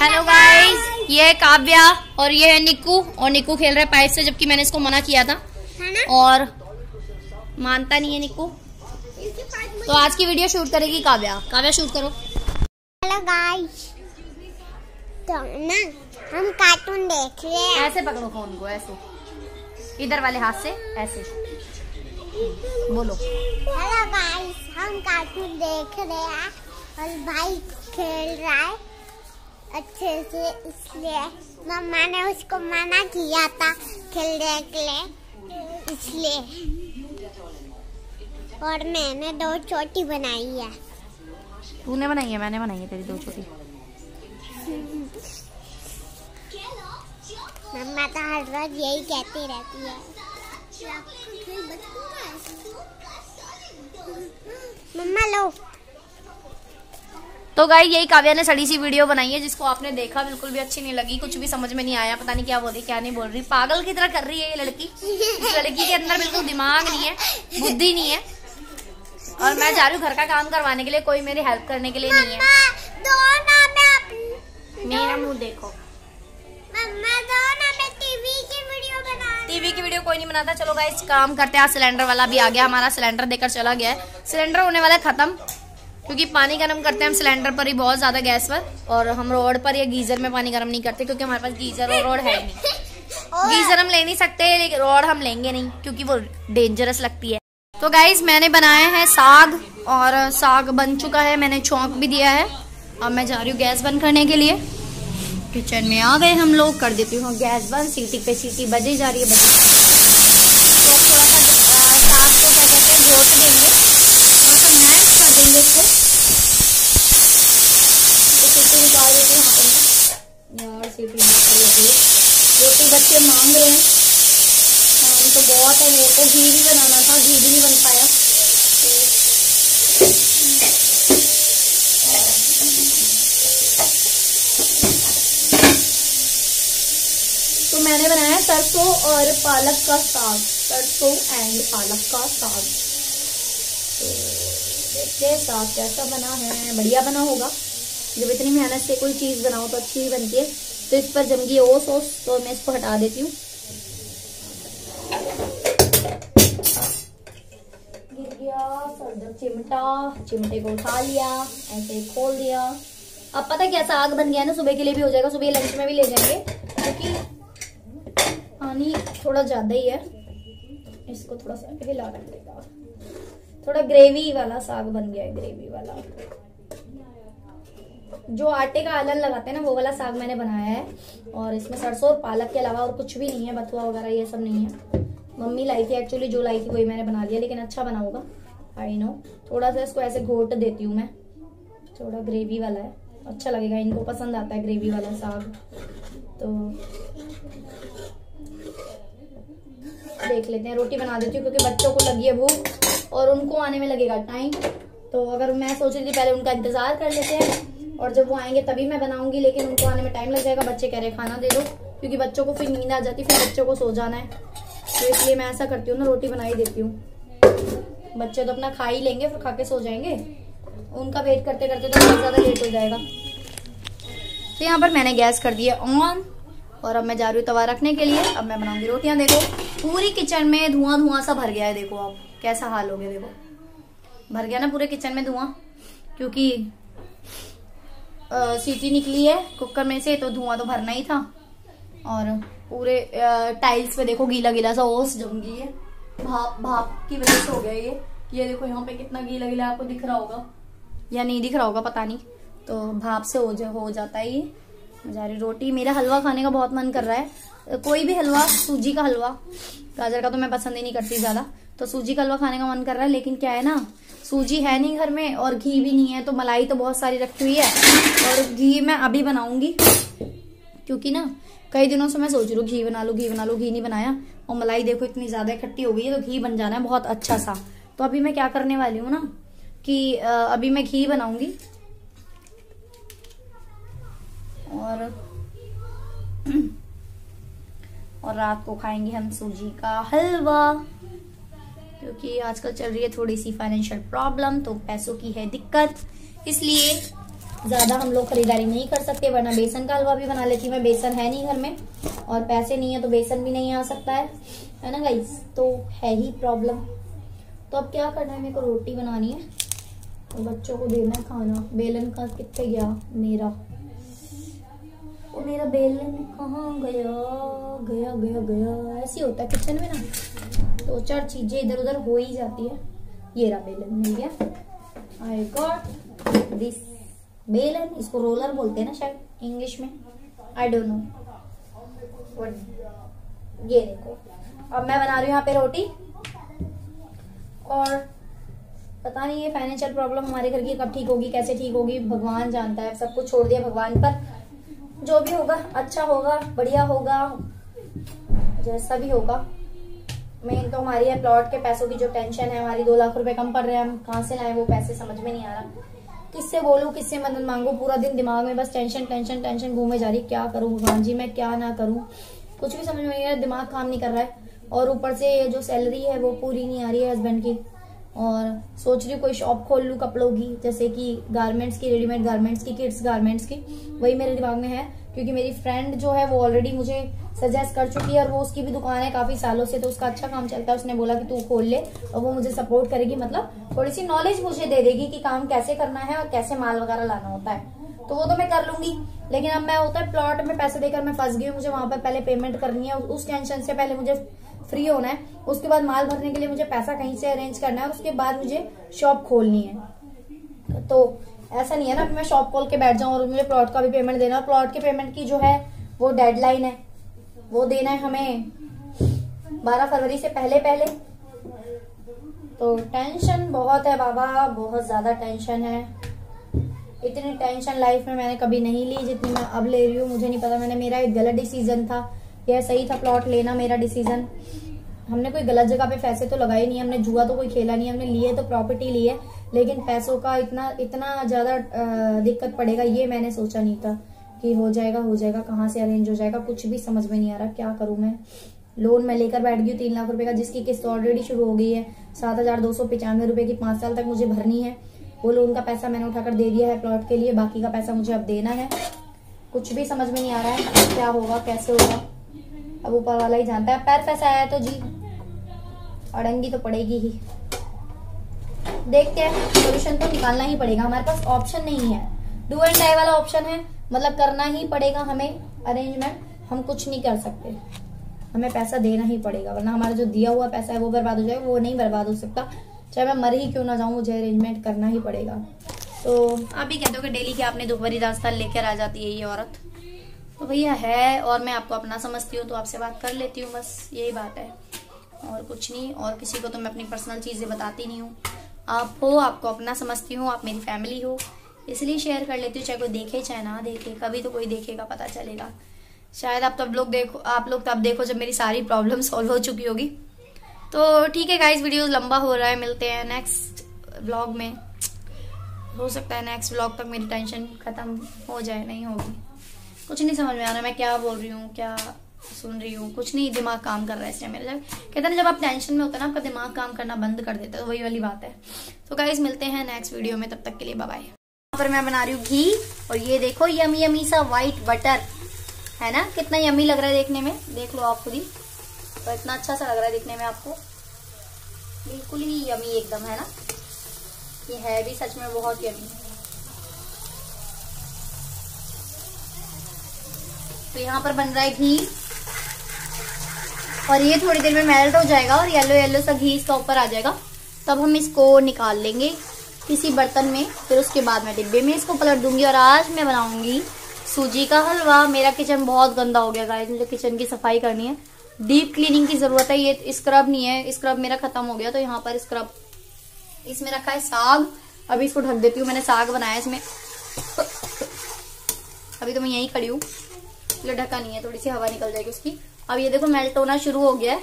Hello guys ये है काव्या और ये है निकू। और निकू खेल रहा है पाइप से जबकि मैंने इसको मना किया था। और मानता नहीं है निकू। तो आज की वीडियो शूट करेगी काव्या। काव्या शूट करो। हेलो गाइस तो ना हम कार्टून देख रहे हैं। ऐसे पकड़ो फ़ोन को ऐसे। इधर वाले हाथ से ऐसे। बोलो। हेलो गाइस हम कार्टून देख रहे हैं। और भाई खेल रहा है। अच्छे से इसलिए मम्मा ने उसको मना किया था खेलने के लिए। इसलिए। और मैंने दो चोटी बनाई है। तूने बनाई है मैंने बनाई है तेरी दो छोटी मम्मा तो हर रोज यही कहती रहती है। मम्मा लो। तो गाई यही काव्या ने सड़ी सी वीडियो बनाई है जिसको आपने देखा बिल्कुल भी अच्छी नहीं लगी कुछ भी समझ में नहीं आया पता नहीं क्या बोल रही क्या नहीं बोल रही। पागल की तरह कर रही है ये लड़की। लड़की के अंदर बिल्कुल दिमाग नहीं है बुद्धि नहीं है। और मैं जा रही हूँ घर का काम करवाने के लिए कोई मेरी हेल्प करने के लिए नहीं है। मेरा मुँह देखो। टीवी की वीडियो कोई नहीं बनाता। चलो गाइस काम करते हैं। सिलेंडर वाला भी आ गया हमारा सिलेंडर देकर चला गया है। सिलेंडर होने वाला है खत्म। क्योंकि पानी गर्म करते हैं हम सिलेंडर पर ही बहुत ज़्यादा गैस पर और हम रोड पर या गीजर में पानी गर्म नहीं करते क्योंकि हमारे पास गीजर और रोड है नहीं। गीजर हम ले नहीं सकते लेकिन रोड हम लेंगे नहीं क्योंकि वो डेंजरस लगती है। तो गाइज़ मैंने बनाया है साग और साग बन चुका है मैंने चौंक भी दिया है। अब मैं जा रही हूँ गैस बंद करने के लिए। किचन में आ गए हम लोग कर देती हूँ गैस बंद सीटी पे सीटी बजे जा रही है बजे तो अब थोड़ा सा अ, साग को क्या कहते हैं घोट देंगे थोड़ा सा मैश कर देंगे इसको तो सीटी निकाल देती हूँ यहाँ पर मैं यार सीटी लगी है रोटी बच्चे मांग रहे हैं। काम तो बहुत है मेरे को घी भी बनाना था, घी भी नहीं बन पाया। तो तो मैंने बनाया सरसों और पालक का साग, सरसों एंड पालक का साग। तो देखते हैं साग कैसा बना है, बढ़िया बना होगा। जब इतनी मेहनत से कोई चीज़ बनाओ तो अच्छी ही बनती है। तो इस पर जम गई ओस ओस तो मैं इसको हटा देती हूँ। चिमटा, चिमटे को उठा लिया, ऐसे खोल दिया। अब पता क्या साग बन गया ना, सुबह के लिए भी हो जाएगा, सुबह लंच में भी ले जाएँगे। क्योंकि पानी थोड़ा ज़्यादा ही है। इसको थोड़ा सा हिला कर देगा। थोड़ा ग्रेवी वाला साग बन गया है ग्रेवी वाला। जो आटे का आलन लगाते हैं ना, वो वाला साग मैंने बनाया है। और इसमें सरसों और पालक के अलावा और कुछ भी नहीं है, बथुआ वगैरह ये सब नहीं है। मम्मी लाई थी एक्चुअली जो लाई थी वही मैंने बना लिया, लेकिन अच्छा बना होगा। आई नो थोड़ा सा इसको ऐसे घोट देती हूँ मैं। थोड़ा ग्रेवी वाला है। अच्छा लगेगा, इनको पसंद आता है ग्रेवी वाला साग। तो देख लेते हैं, रोटी बना देती हूँ, क्योंकि बच्चों को लगी है भूख, और उनको आने में लगेगा टाइम तो अगर मैं सोच रही थी पहले उनका इंतज़ार कर लेते हैं और जब वो आएँगे तभी मैं बनाऊँगी, लेकिन उनको आने में टाइम लग जाएगा। बच्चे कह रहे, खाना दे दो, क्योंकि बच्चों को फिर नींद आ जाती फिर बच्चों को सो जाना है। तो इसलिए मैं ऐसा करती हूँ ना, रोटी बना ही देती हूँ। बच्चे तो अपना खा ही लेंगे, फिर खा के सो जाएँगे। उनका वेट करते करते तो बहुत ज़्यादा लेट हो जाएगा। तो यहाँ पर मैंने गैस कर दिया ऑन और अब मैं जा रही हूँ तवा रखने के लिए। अब मैं बनाऊँगी रोटियाँ, देखो। पूरी किचन में धुआँ धुआँ सा भर गया है, देखो आप। कैसा हाल हो गया, देखो। भर गया ना पूरे किचन में धुआँ? क्योंकि सीटी निकली है कुकर में से तो धुआँ तो भरना ही था। और पूरे टाइल्स पे देखो गीला गीला सा ओस जम गई है। भाप भाप की वजह से हो गया ये। ये देखो यहाँ पे कितना गीला गीला आपको दिख रहा होगा। या नहीं दिख रहा होगा, पता नहीं। तो भाप से हो जा, हो जाता है ये। जा रही रोटी। मेरा हलवा खाने का बहुत मन कर रहा है। कोई भी हलवा, सूजी का हलवा। गाजर का तो मैं पसंद ही नहीं करती ज़्यादा। तो सूजी का हलवा खाने का मन कर रहा है, लेकिन क्या है ना सूजी है नहीं घर में और घी भी नहीं है तो मलाई तो बहुत सारी रखी हुई है। और घी मैं अभी बनाऊँगी, क्योंकि ना कई दिनों से मैं सोच रही हूँ घी बना लू, घी बना लू, घी नहीं बनाया। और मलाई देखो इतनी ज़्यादा इकट्ठी हो गई है तो घी बन जाना है बहुत अच्छा सा। तो अभी मैं क्या करने वाली हूँ ना, कि अभी मैं घी बनाऊँगी। और और रात को खाएँगे हम सूजी का हलवा। क्योंकि आजकल चल रही है थोड़ी सी फाइनेंशियल प्रॉब्लम तो पैसों की है दिक्कत। इसलिए ज़्यादा हम लोग खरीदारी नहीं कर सकते, वरना बेसन का हलवा भी बना लेती मैं। बेसन है नहीं घर में, और पैसे नहीं है तो बेसन भी नहीं आ सकता है। है ना गाइस तो है ही प्रॉब्लम तो अब क्या करना है? मेरे को रोटी बनानी है। और बच्चों को देना है खाना। बेलन का कितने गया? मेरा। वो मेरा बेलन कहाँ गया? गया गया गया। ऐसे होता है किचन में ना। दो चार चीज़ें इधर उधर हो ही जाती है। ये रहा बेलन, मिल गया। आई गॉट दिस बेलन, इसको रोलर बोलते हैं ना शायद इंग्लिश में। आई डोंट नो ये देखो। अब मैं बना रही हूँ यहाँ पे रोटी। और पता नहीं ये फाइनेंशियल प्रॉब्लम हमारे घर की कब ठीक होगी, कैसे ठीक होगी, भगवान जानता है। सब कुछ छोड़ दिया भगवान पर। जो भी होगा अच्छा होगा, बढ़िया होगा, जैसा भी होगा। मेन तो हमारी है प्लॉट के पैसों की जो टेंशन है, हमारी दो लाख रुपए कम पड़ रहे हैं, हम कहाँ से लाए वो पैसे, समझ में नहीं आ रहा। किससे बोलूँ, किससे मदद मांगू, पूरा दिन दिमाग में बस टेंशन टेंशन टेंशन घूमे जा रही, क्या करूँ भगवान जी, मैं क्या ना करूँ? कुछ भी समझ में नहीं आ रहा, दिमाग काम नहीं कर रहा है। और ऊपर से ये जो सैलरी है, वो पूरी नहीं आ रही है हस्बैंड की। और सोच रही हूँ कोई शॉप खोल लूँ कपड़ों की, जैसे कि गारमेंट्स की रेडीमेड गारमेंट्स की किड्स गारमेंट्स की, वही मेरे दिमाग में है। क्योंकि मेरी फ्रेंड जो है, वो ऑलरेडी मुझे सजेस्ट कर चुकी है और वो उसकी भी दुकान है काफ़ी सालों से तो उसका अच्छा काम चलता है। उसने बोला कि तू खोल ले और वो मुझे सपोर्ट करेगी। मतलब थोड़ी सी नॉलेज मुझे दे देगी कि काम कैसे करना है और कैसे माल वगैरह लाना होता है। तो वो तो मैं कर लूँगी, लेकिन अब मैं होता है प्लॉट में पैसे देकर मैं फंस गई मुझे वहाँ पर पहले पेमेंट करनी है। उस टेंशन से पहले मुझे फ्री होना है। उसके बाद माल भरने के लिए मुझे पैसा कहीं से अरेंज करना है उसके बाद मुझे शॉप खोलनी है। तो ऐसा नहीं है ना कि मैं शॉप खोल के बैठ जाऊँ और मुझे प्लॉट का भी पेमेंट देना प्लॉट के पेमेंट की जो है, वो डेडलाइन है। वो देना है हमें बारह फरवरी से पहले पहले। तो टेंशन बहुत है बाबा, बहुत ज़्यादा टेंशन है। इतनी टेंशन लाइफ में मैंने कभी नहीं ली जितनी मैं अब ले रही हूँ। मुझे नहीं पता, मैंने, मेरा एक गलत डिसीज़न था। यह सही था प्लॉट लेना मेरा डिसीज़न हमने कोई गलत जगह पे पैसे तो लगाए नहीं, हमने जुआ तो कोई खेला नहीं, हमने लिए तो प्रॉपर्टी ली है लेकिन पैसों का इतना इतना ज़्यादा दिक्कत पड़ेगा, ये मैंने सोचा नहीं था कि हो जाएगा हो जाएगा, कहाँ से अरेंज हो जाएगा, कुछ भी समझ में नहीं आ रहा, क्या करूँ मैं? लोन मैं लेकर बैठ गई तीन लाख रुपए का, जिसकी किस्त ऑलरेडी शुरू हो गई है। सात हज़ार दो सौ पिचानवे रुपए की पाँच साल तक मुझे भरनी है। वो लोन का पैसा मैंने उठाकर दे दिया है प्लॉट के लिए, बाकी का पैसा मुझे अब देना है। कुछ भी समझ में नहीं आ रहा है, क्या होगा, कैसे होगा? अब ऊपर वाला ही जानता है पैर पैसा आया तो जी, अड़ंगी तो पड़ेगी ही। देखते हैं सोल्यूशन तो निकालना ही पड़ेगा, हमारे पास ऑप्शन नहीं है। डू एंड डाई वाला ऑप्शन है मतलब करना ही पड़ेगा हमें अरेंजमेंट हम कुछ नहीं कर सकते। हमें पैसा देना ही पड़ेगा, वरना हमारा जो दिया हुआ पैसा है वो बर्बाद हो जाएगा, वो नहीं बर्बाद हो सकता। चाहे मैं मर ही क्यों ना जाऊँ, मुझे अरेंजमेंट करना ही पड़ेगा। तो आप भी कहते हो कि डेली के आपने दोपहरी रास्ता लेकर आ जाती है ये औरत। तो भैया है, और मैं आपको अपना समझती हूँ तो आपसे बात कर लेती हूँ, बस यही बात है। और कुछ नहीं, और किसी को तो मैं अपनी पर्सनल चीज़ें बताती नहीं हूँ। आप हो, आपको अपना समझती हूँ, आप मेरी फैमिली हो। इसलिए शेयर कर लेती हूँ, चाहे कोई देखे, चाहे ना देखे, कभी तो कोई देखेगा, पता चलेगा। शायद आप तब लोग देखो, आप लोग तब देखो जब मेरी सारी प्रॉब्लम सॉल्व हो चुकी होगी। तो ठीक है गाइस वीडियो लंबा हो रहा है, मिलते हैं नेक्स्ट ब्लॉग में। हो सकता है नेक्स्ट ब्लॉग तक मेरी टेंशन खत्म हो जाए, नहीं होगी। कुछ नहीं समझ में आ रहा, मैं क्या बोल रही हूँ, क्या सुन रही हूँ। कुछ नहीं, दिमाग काम कर रहा है इसलिए मेरे जब कहते हैं जब आप टेंशन में होते हैं ना, आपका दिमाग काम करना बंद कर देता है तो वही वाली बात है। तो गाइज़ मिलते हैं नेक्स्ट वीडियो में, तब तक के लिए बाय यहाँ पर मैं बना रही हूँ घी, और ये देखो यमी यमी सा व्हाइट बटर है ना? कितना यमी लग रहा है देखने में। देख लो आप खुद ही। तो इतना अच्छा सा लग रहा है देखने में आपको। बिल्कुल ही यमी एकदम, है ना? ये है भी सच में बहुत यमी तो यहाँ पर बन रहा है घी। और ये थोड़ी देर में मेल्ट हो जाएगा और येलो येलो सा घी इसका ऊपर आ जाएगा। तब हम इसको निकाल लेंगे किसी बर्तन में, फिर उसके बाद मैं डिब्बे में इसको पलट दूँगी और आज मैं बनाऊँगी सूजी का हलवा। मेरा किचन बहुत गंदा हो गया गाइस मुझे किचन की सफ़ाई करनी है। डीप क्लीनिंग की ज़रूरत है, ये स्क्रब नहीं है। स्क्रब मेरा खत्म हो गया तो यहाँ पर स्क्रब इसमें रखा है साग। अभी इसको ढक देती हूँ, मैंने साग बनाया इसमें। अभी तो मैं यही खड़ी हूँ। ढका नहीं है, थोड़ी सी हवा निकल जाएगी उसकी। अब ये देखो मेल्ट होना शुरू हो गया है।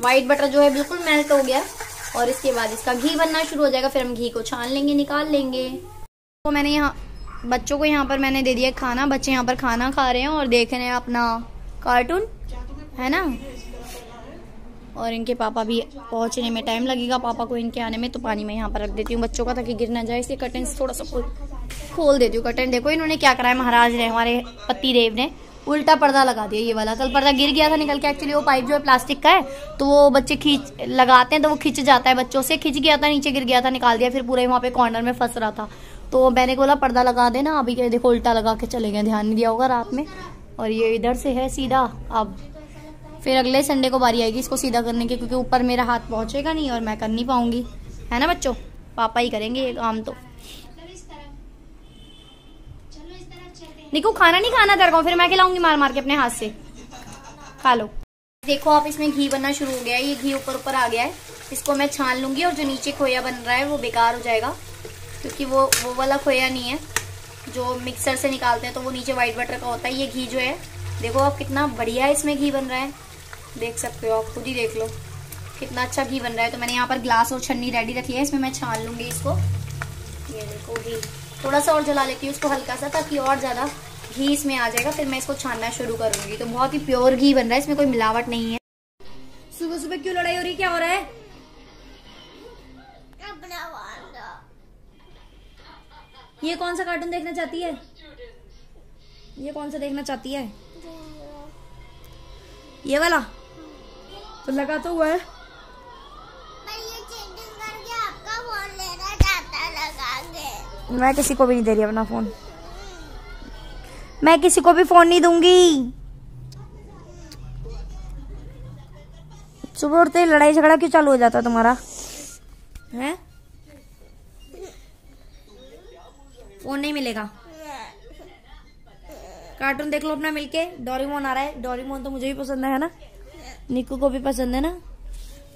व्हाइट बटर जो है बिल्कुल मेल्ट हो गया और इसके बाद इसका घी बनना शुरू हो जाएगा, फिर हम घी को छान लेंगे, निकाल लेंगे। तो मैंने यहाँ, बच्चों को यहाँ पर मैंने दे दिया खाना। बच्चे यहाँ पर खाना खा रहे हैं और देख रहे हैं अपना कार्टून है ना? और इनके पापा भी पहुँचने में टाइम लगेगा। पापा को इनके आने में तो पानी में यहाँ पर रख देती हूँ बच्चों का, ताकि गिर ना जाए। इसलिए कर्टेंस थोड़ा सा खोल खोल देती हूँ कर्टन देखो इन्होंने क्या करा है? महाराज ने हमारे पति देव ने उल्टा पर्दा लगा दिया ये वाला। कल पर्दा गिर गया था, निकल के एक्चुअली वो पाइप जो है प्लास्टिक का है तो वो बच्चे खींच लगाते हैं तो वो खिंच जाता है बच्चों से। खिंच गया था, नीचे गिर गया था, निकाल दिया, फिर पूरे वहाँ पे कॉर्नर में फंस रहा था। तो मैंने बोला, पर्दा लगा देना, अभी देखो उल्टा लगा के चले गए, ध्यान नहीं दिया होगा रात में। और ये इधर से है सीधा, अब फिर अगले संडे को बारी आएगी इसको सीधा करने की, क्योंकि ऊपर मेरा हाथ पहुंचेगा नहीं और मैं कर नहीं पाऊँगी। है ना बच्चों? पापा ही करेंगे ये काम तो। निकू खाना नहीं खाना तेरे को, फिर मैं खिलाऊँगी मार मार के अपने हाथ से। खा लो। देखो, आप इसमें घी बनना शुरू हो गया है। ये घी ऊपर ऊपर आ गया है। इसको मैं छान लूँगी और जो नीचे खोया बन रहा है, वो बेकार हो जाएगा, क्योंकि वो वो वाला खोया नहीं है। जो मिक्सर से निकालते हैं तो वो नीचे व्हाइट बटर का होता है। ये घी जो है, देखो आप कितना बढ़िया इसमें घी बन रहा है। देख सकते हो आप, खुद ही देख लो। कितना अच्छा घी बन रहा है। तो मैंने यहाँ पर ग्लास और छन्नी रेडी रखी है। इसमें मैं छान लूँगी इसको। ये देखो घी। थोड़ा सा और जला लेती हूँ उसको हल्का सा, ताकि और ज़्यादा घी इसमें आ जाएगा फिर मैं इसको छानना शुरू करूँगी। तो बहुत ही प्योर घी बन रहा है इसमें कोई मिलावट नहीं है। सुबह सुबह क्यों लड़ाई हो रही क्या हो रहा है? ये कौन सा कार्टून देखना चाहती है? ये कौन सा देखना चाहती है? ये वाला? तो लगा तो हुआ है। मैं किसी को भी नहीं दे रही अपना फ़ोन मैं किसी को भी फ़ोन नहीं दूँगी। सुबह उठते लड़ाई झगड़ा क्यों चालू हो जाता तुम्हारा? है? फ़ोन नहीं मिलेगा। कार्टून देख लो अपना मिलके। डोरीमोन आ रहा है। डोरीमोन तो मुझे भी पसंद है ना? निकू को भी पसंद है ना?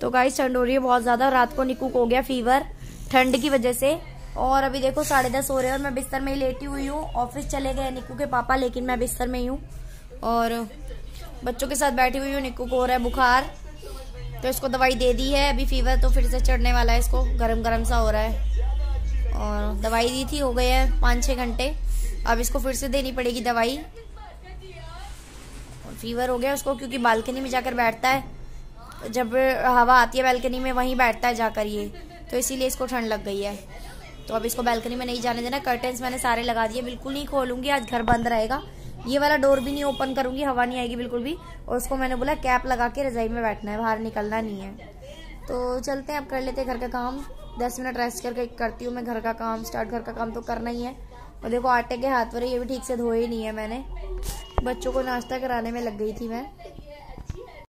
तो गाइस ठंड हो रही है बहुत ज़्यादा। रात को निकू को हो गया फीवर ठंड की वजह से। और अभी देखो साढ़े दस हो रहे हैं और मैं बिस्तर में ही लेटी हुई हूँ। ऑफ़िस चले गए निक्कू के पापा, लेकिन मैं बिस्तर में ही हूँ। और बच्चों के साथ बैठी हुई हूँ निक्कू को हो रहा है बुखार। तो इसको दवाई दे दी है, अभी फीवर तो फिर से चढ़ने वाला है, इसको गरम गरम सा हो रहा है। और दवाई दी थी, हो गए हैं पाँच छः घंटे। अब इसको फिर से देनी पड़ेगी दवाई। फीवर हो गया उसको, क्योंकि बालकनी में जाकर बैठता है। जब हवा आती है बालकनी में, वहीं बैठता है जाकर ये। तो इसीलिए इसको ठंड लग गई है। तो अब इसको बैल्कनी में नहीं जाने देना। कर्टन्स मैंने सारे लगा दिए, बिल्कुल नहीं खोलूँगी, आज घर बंद रहेगा। ये वाला डोर भी नहीं ओपन करूँगी, हवा नहीं आएगी बिल्कुल भी। और उसको मैंने बोला कैप लगा के रजाई में बैठना है, बाहर निकलना नहीं है। तो चलते हैं, अब कर लेते हैं घर का काम। दस मिनट रेस्ट करके करती हूँ मैं घर का काम स्टार्ट घर का काम तो करना ही है। और देखो, आटे के हाथ पर ये भी ठीक से धोए ही नहीं है मैंने। बच्चों को नाश्ता कराने में लग गई थी मैं।